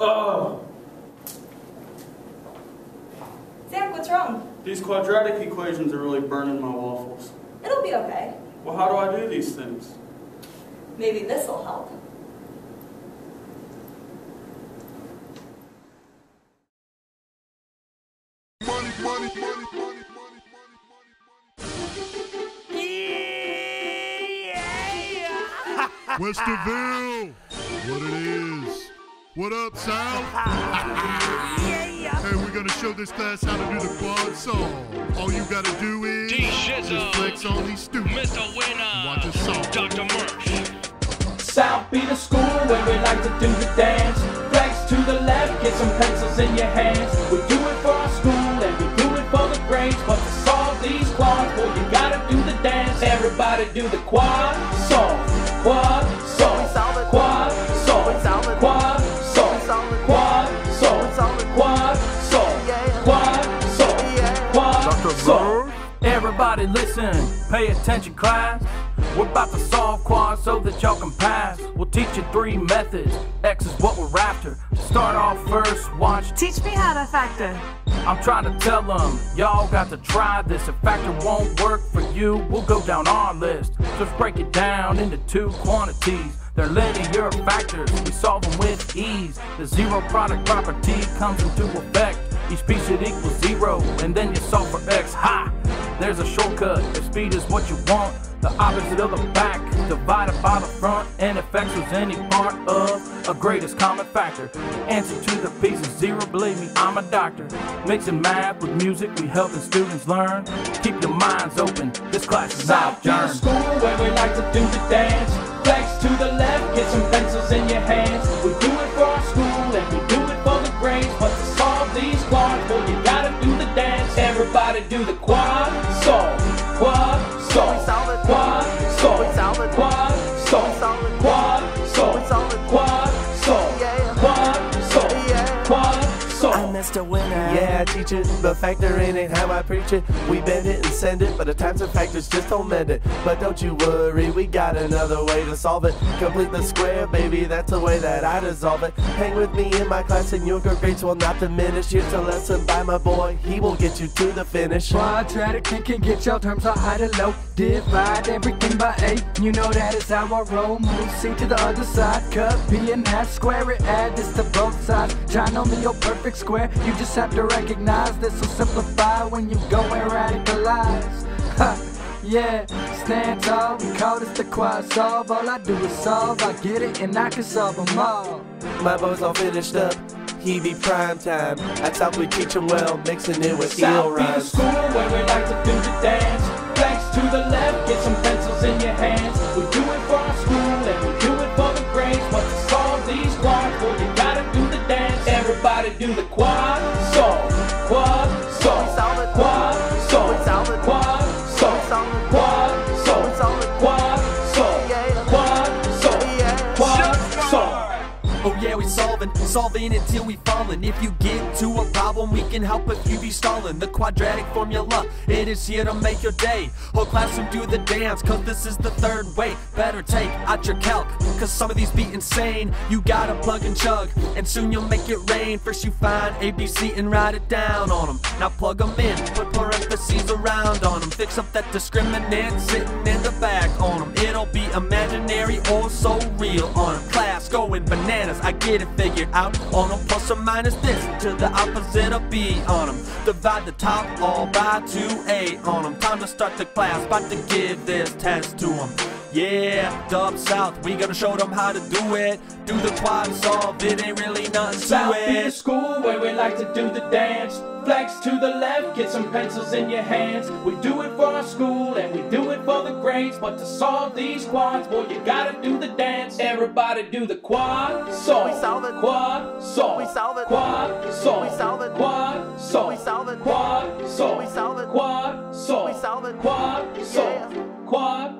Oh, Zach, what's wrong? these quadratic equations are really burning my waffles. It'll be okay. Well, how do I do these things? Maybe this'll help. Money, money, money, money, money, Westerville, what it is. What up, South? hey, we're gonna show this class how to do the quad solve. All you gotta do is just flex on these students. Mr. Winner, Watch us song. Dr. Murph. South be the school where we like to do the dance. Flex to the left, get some pencils in your hands. We do it for our school and we do it for the grades. But to solve these quads, boy, you gotta do the dance. Everybody do the quad solve, quad solve, quad Everybody listen, pay attention class. We're about to solve quads so that y'all can pass. We'll teach you three methods. X is what we're after. Start off first, watch. Teach me how to factor. I'm trying to tell them, y'all got to try this. If factor won't work for you, we'll go down our list. Just break it down into two quantities. They're linear factors, we solve them with ease. The zero product property comes into effect. Each piece should equal zero, and then you solve for x. Ha! There's a shortcut. If speed is what you want, the opposite of the back divided by the front, and effects was any part of a greatest common factor. Answer to the piece is zero. Believe me, I'm a doctor. Mixing math with music, we helping students learn. Keep your minds open. This class is South be school where we like to do the dance. Flex to the left, get some pencils in your hands. We do Everybody do the quad solve, quad solve, quad solve, quad solve, quad solve, quad solve, quad solve, quad solve. I'm Mr. Winner. Yeah, I teach it, but factoring ain't how I preach it. We bend it and send it, but the times and factors just don't mend it. But don't you worry, we got another way to solve it. Complete the square, baby, that's the way that I dissolve it. Hang with me in my class, and your grades will not diminish. Here's a lesson by my boy, he will get you to the finish. Quadratic thinking, get your terms on high to low. Divide everything by eight. You know that is how I roll. Move C to the other side. Cut B and hash, square it, add this to both sides. Trying on me your perfect square. You just have to recognize this will simplify when you go and radicalize. Ha! Yeah, stand tall, we call this the quad solve. All I do is solve, I get it, and I can solve them all. My boy's all finished up. He be prime time. That's how we teach him well, mixing it with eel South be the rhymes. school where we like to do do the quad solve, quad solve, quad solve, quad solve, quad solve, quad solve, quad solve, quad solve. Oh yeah, we solving, solving until we falling. If you get to a problem, we can help if you be stalling. The quadratic formula, it is here to make your day. Whole class will do the dance, cause this is the third way. Better take out your calc, cause some of these be insane. You gotta plug and chug, and soon you'll make it rain. First you find ABC and write it down on them. Now plug them in, put parentheses around on them. Fix up that discriminant sitting in the back on them. It'll be imaginary or so real on them. Class going bananas, I get it figured out on them. Plus or minus this to the opposite of B on them. Divide the top all by 2A on them. Time to start the class, about to give this test to them. Yeah, dub south, we gonna show them how to do it. Do the quad solve, it ain't really nothing to South be the it. school where we like to do the dance. Flex to the left, get some pencils in your hands. We do it for our school and we do it for the grades. But to solve these quads, boy, you gotta do the dance. Everybody do the quad solve. We solve it. Quad solve. We solve it. Quad solve. We solve it. Quad solve. We solve it. Quad solve. We solve it. Quad solve. We solve it. Quad solve. Yeah. Quad solve.